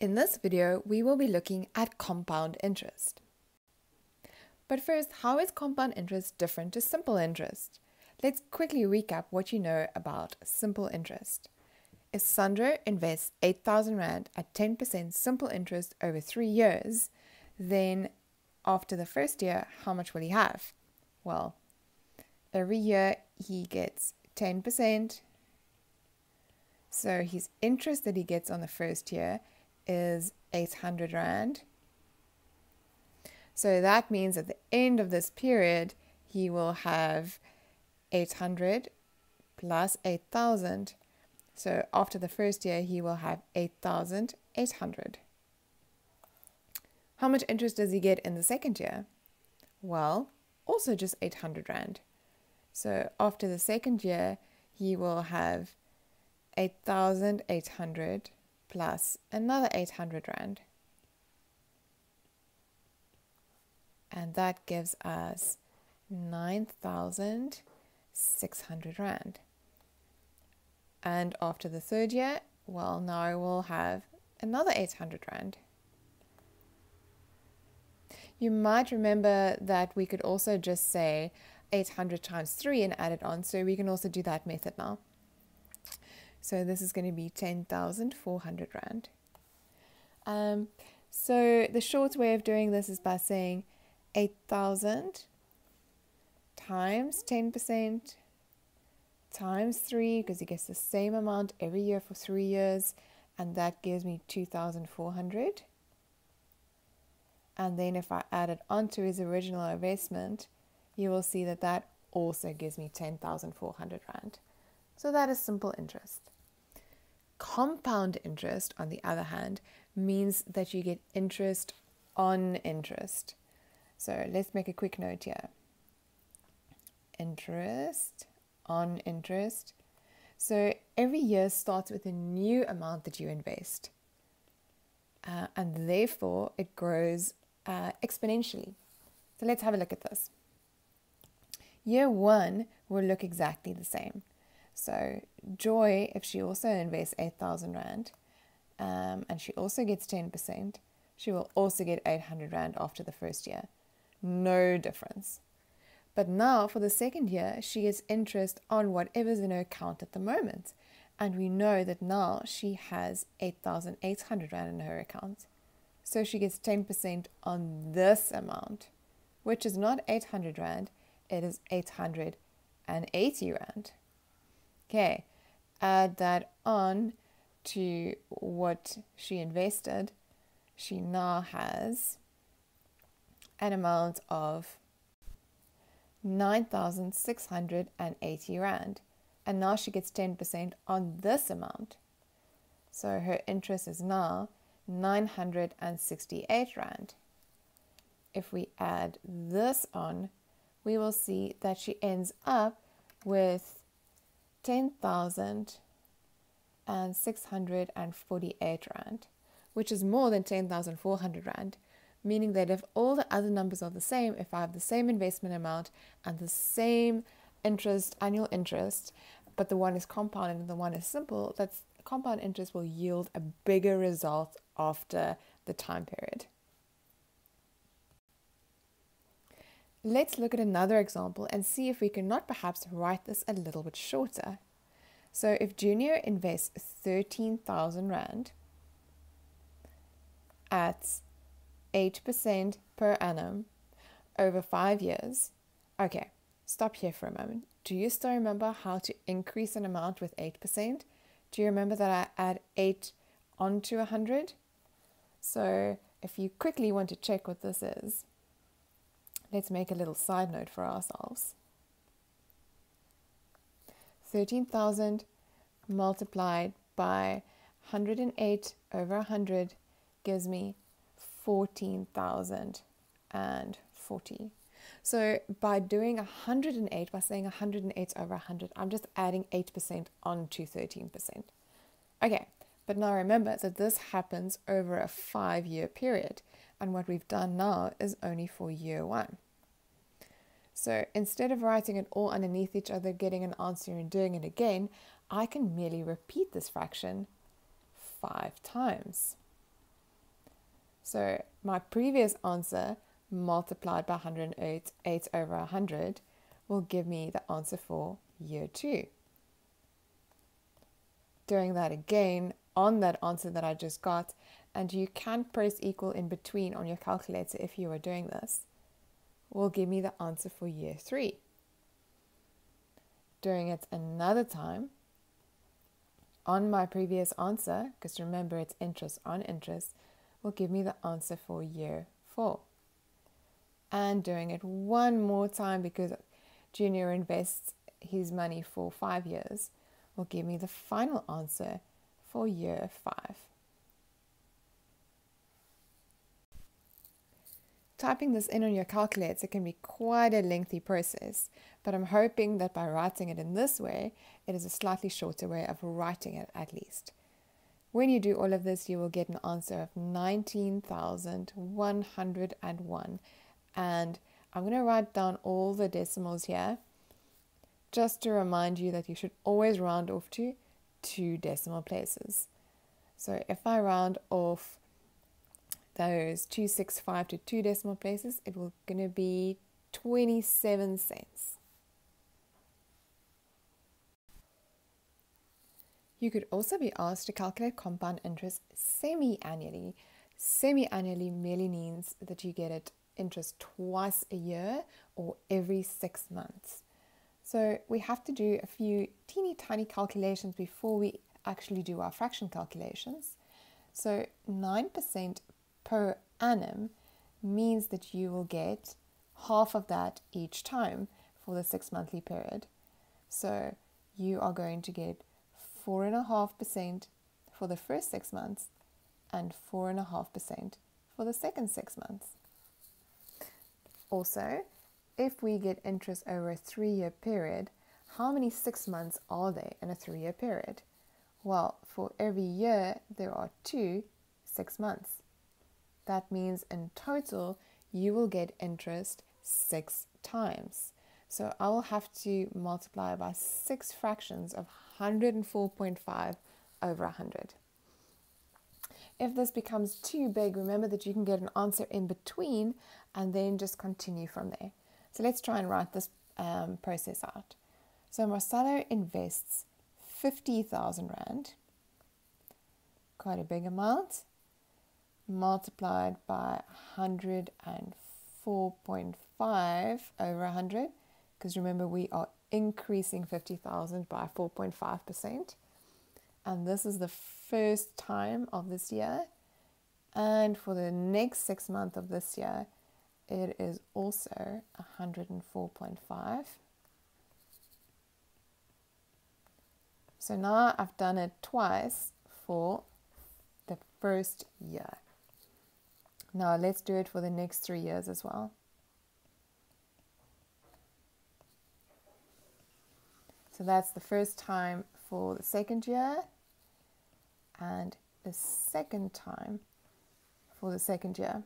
In this video, we will be looking at compound interest. But first, how is compound interest different to simple interest? Let's quickly recap what you know about simple interest. If Sandro invests 8,000 Rand at 10% simple interest over three years, then after the first year, how much will he have? Well, every year he gets 10%. So his interest that he gets on the first year is 800 Rand. So that means at the end of this period, he will have 800 plus 8,000. So after the first year, he will have 8,800. How much interest does he get in the second year? Well, also just 800 Rand. So after the second year, he will have 8,800 plus another 800 Rand. And that gives us 9,600 Rand. And after the third year, well, now we'll have another 800 Rand. You might remember that we could also just say 800 times 3 and add it on, so we can also do that method now. So this is going to be 10,400 Rand. Um, so the short way of doing this is by saying 8,000 times 10% times 3 because he gets the same amount every year for 3 years and that gives me 2,400. And then if I add it onto his original investment, you will see that that also gives me 10,400 Rand. So that is simple interest. Compound interest, on the other hand, means that you get interest on interest. So let's make a quick note here. Interest on interest. So every year starts with a new amount that you invest. Uh, and therefore, it grows uh, exponentially. So let's have a look at this. Year one will look exactly the same. So Joy, if she also invests 8,000 Rand um, and she also gets 10%, she will also get 800 Rand after the first year. No difference. But now for the second year, she gets interest on whatever's in her account at the moment. And we know that now she has 8,800 Rand in her account. So she gets 10% on this amount, which is not 800 Rand, it is 880 Rand. Okay, add that on to what she invested, she now has an amount of 9,680 Rand. And now she gets 10% on this amount. So her interest is now 968 Rand. If we add this on, we will see that she ends up with 10,648 Rand, which is more than 10,400 Rand, meaning that if all the other numbers are the same, if I have the same investment amount and the same interest, annual interest, but the one is compounded and the one is simple, that's compound interest will yield a bigger result after the time period. Let's look at another example and see if we can not perhaps write this a little bit shorter. So if Junior invests 13,000 Rand at 8% per annum over five years, okay, stop here for a moment. Do you still remember how to increase an amount with 8%? Do you remember that I add 8 onto 100? So if you quickly want to check what this is, let's make a little side note for ourselves. 13,000 multiplied by 108 over 100 gives me 14,040. So by doing 108, by saying 108 over 100, I'm just adding 8% onto 13%. Okay, but now remember that this happens over a five year period. And what we've done now is only for year one. So instead of writing it all underneath each other, getting an answer and doing it again, I can merely repeat this fraction five times. So my previous answer multiplied by 108, 8 over 100, will give me the answer for year 2. Doing that again on that answer that I just got, and you can press equal in between on your calculator if you are doing this, will give me the answer for year 3. Doing it another time, on my previous answer, because remember it's interest on interest, will give me the answer for year 4 and doing it one more time because Junior invests his money for five years will give me the final answer for year five. Typing this in on your calculator can be quite a lengthy process, but I'm hoping that by writing it in this way, it is a slightly shorter way of writing it at least. When you do all of this, you will get an answer of 19,101 and I'm going to write down all the decimals here just to remind you that you should always round off to two decimal places. So if I round off those 265 to two decimal places, it will going to be 27 cents. You could also be asked to calculate compound interest semi-annually. Semi-annually merely means that you get it interest twice a year or every six months. So we have to do a few teeny tiny calculations before we actually do our fraction calculations. So 9% per annum means that you will get half of that each time for the six monthly period. So you are going to get 4.5% for the first six months and 4.5% for the second six months. Also, if we get interest over a three year period, how many six months are there in a three year period? Well, for every year, there are two six months. That means in total, you will get interest six times. So I will have to multiply by six fractions of 104.5 over 100. If this becomes too big, remember that you can get an answer in between and then just continue from there. So let's try and write this um, process out. So Marcelo invests 50,000 Rand, quite a big amount, multiplied by 104.5 over 100, because remember we are increasing 50,000 by 4.5%. And this is the first time of this year. And for the next six months of this year, it is also 104.5. So now I've done it twice for the first year. Now let's do it for the next three years as well. So that's the first time for the second year and the second time for the second year.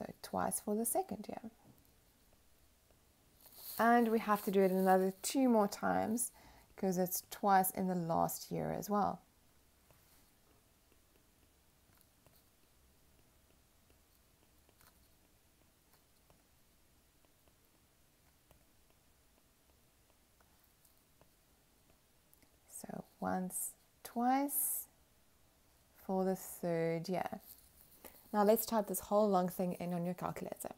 So twice for the second year. And we have to do it another two more times because it's twice in the last year as well. So once, twice for the third year. Now let's type this whole long thing in on your calculator.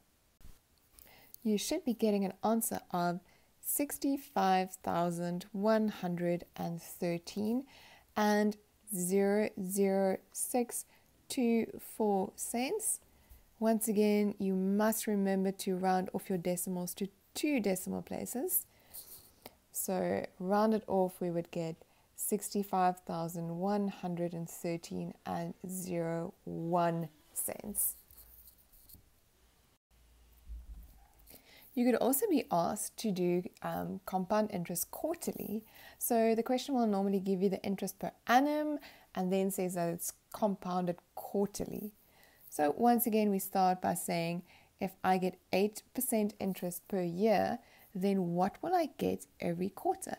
You should be getting an answer of 65,113 and 00624 cents. Once again, you must remember to round off your decimals to two decimal places. So round it off, we would get 65,113 and 01 cents. You could also be asked to do um, compound interest quarterly. So the question will normally give you the interest per annum and then says that it's compounded quarterly. So once again, we start by saying if I get 8% interest per year, then what will I get every quarter?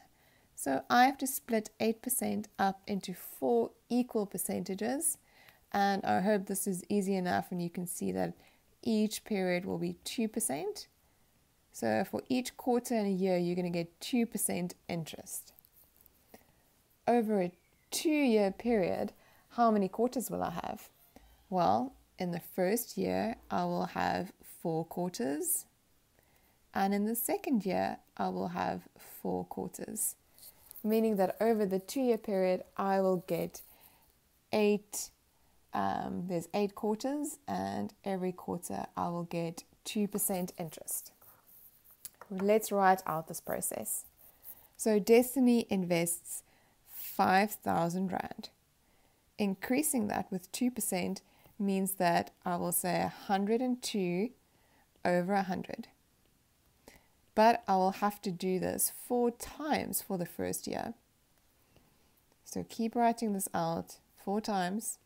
So I have to split 8% up into four equal percentages And I hope this is easy enough and you can see that each period will be 2%. So for each quarter in a year, you're going to get 2% interest. Over a two year period, how many quarters will I have? Well, in the first year, I will have four quarters. And in the second year, I will have four quarters. Meaning that over the two year period, I will get eight, um, there's eight quarters, and every quarter I will get 2% interest. Let's write out this process. So Destiny invests 5,000 Rand. Increasing that with 2% means that I will say 102 over 100. But I will have to do this four times for the first year. So keep writing this out four times.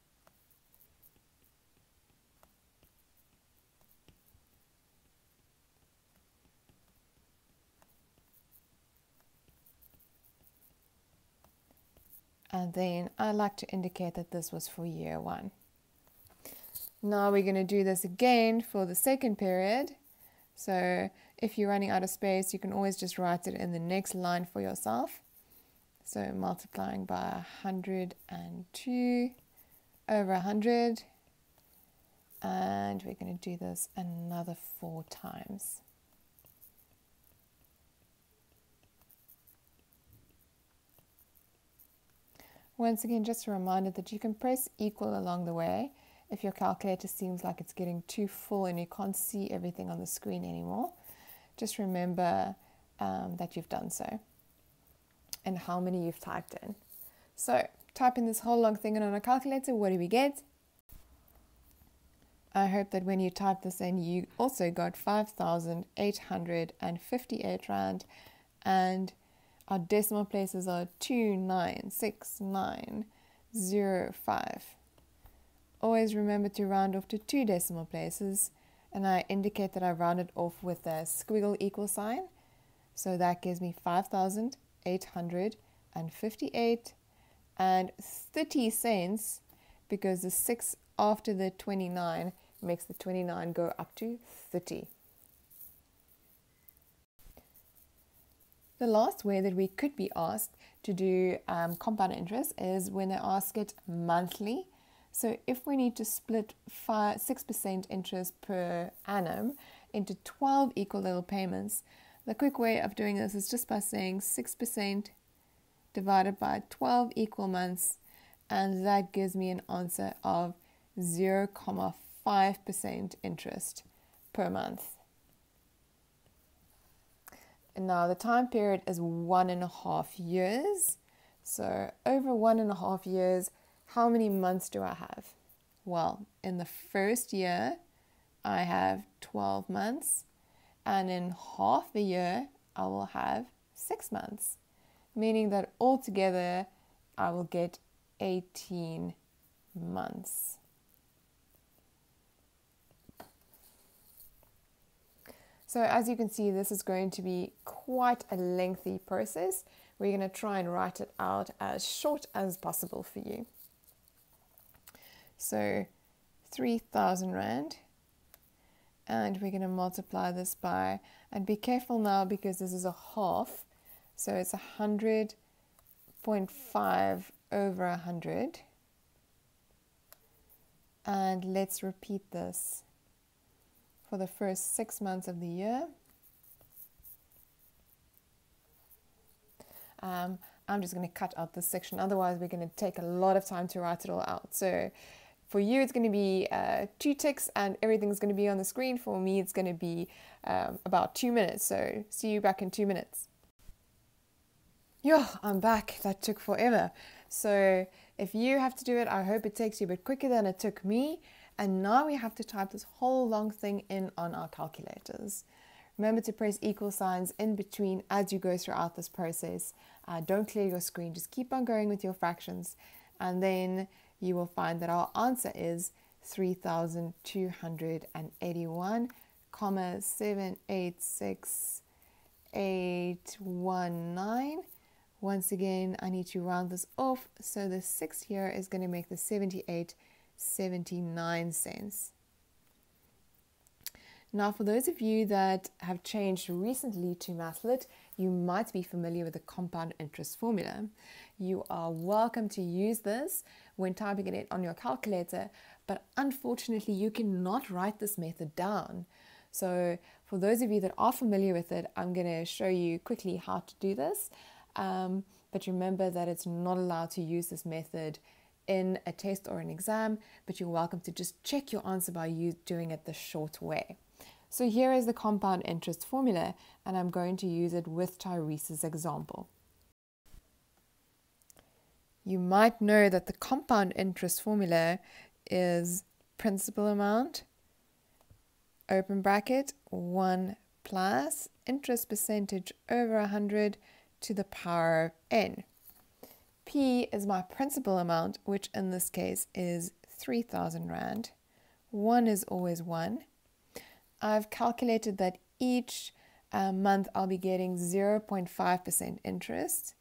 And then I like to indicate that this was for year one. Now we're going to do this again for the second period. So if you're running out of space, you can always just write it in the next line for yourself. So multiplying by 102 over 100. And we're going to do this another four times. Once again, just a reminder that you can press equal along the way if your calculator seems like it's getting too full and you can't see everything on the screen anymore. Just remember um, that you've done so and how many you've typed in. So type in this whole long thing in on a calculator, what do we get? I hope that when you type this in, you also got 5,858 Rand and our decimal places are 296,905. Always remember to round off to two decimal places, and I indicate that I rounded off with a squiggle equal sign. So that gives me 5,858 and 30 cents because the 6 after the 29 makes the 29 go up to 30. The last way that we could be asked to do um, compound interest is when they ask it monthly. So if we need to split 5, 6% interest per annum into 12 equal little payments, the quick way of doing this is just by saying 6% divided by 12 equal months, and that gives me an answer of 0.5% interest per month. And now the time period is one and a half years. So over one and a half years, how many months do I have? Well, in the first year, I have 12 months, and in half a year, I will have six months, meaning that altogether, I will get 18 months. So as you can see, this is going to be quite a lengthy process. We're going to try and write it out as short as possible for you. So 3,000 Rand. And we're going to multiply this by, and be careful now because this is a half. So it's 100.5 over 100. And let's repeat this for the first six months of the year. Um, I'm just going to cut out this section, otherwise, we're going to take a lot of time to write it all out. So, for you, it's going to be uh, two ticks and everything's going to be on the screen. For me, it's going to be um, about two minutes. So, see you back in two minutes. Yo, I'm back. That took forever. So, if you have to do it, I hope it takes you a bit quicker than it took me. And now we have to type this whole long thing in on our calculators. Remember to press equal signs in between as you go throughout this process. Uh, don't clear your screen, just keep on going with your fractions, and then you will find that our answer is 3,281, comma 786819. Once again, I need to round this off, so the 6 here is going to make the 78 79 cents. Now, for those of you that have changed recently to Mathlit, you might be familiar with the compound interest formula. You are welcome to use this when typing it on your calculator, but unfortunately, you cannot write this method down. So, for those of you that are familiar with it, I'm going to show you quickly how to do this. Um, but remember that it's not allowed to use this method in a test or an exam, but you're welcome to just check your answer by you doing it the short way. So here is the compound interest formula, and I'm going to use it with Tyrese's example. You might know that the compound interest formula is principal amount, open bracket, 1 plus interest percentage over 100 to the power of n. P is my principal amount, which in this case is 3,000 Rand. 1 is always 1. I've calculated that each uh, month I'll be getting 0.5% interest.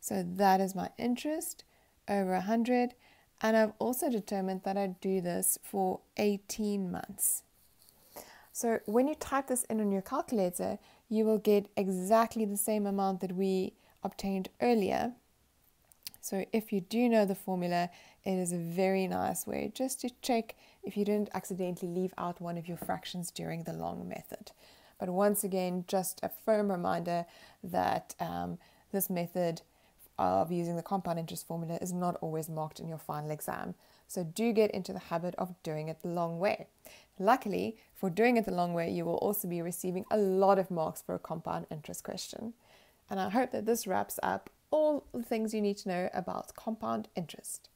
So that is my interest over 100. And I've also determined that I do this for 18 months. So when you type this in on your calculator, you will get exactly the same amount that we obtained earlier. So if you do know the formula, it is a very nice way just to check if you didn't accidentally leave out one of your fractions during the long method. But once again, just a firm reminder that um, this method of using the compound interest formula is not always marked in your final exam. So do get into the habit of doing it the long way. Luckily, for doing it the long way, you will also be receiving a lot of marks for a compound interest question. And I hope that this wraps up all the things you need to know about compound interest.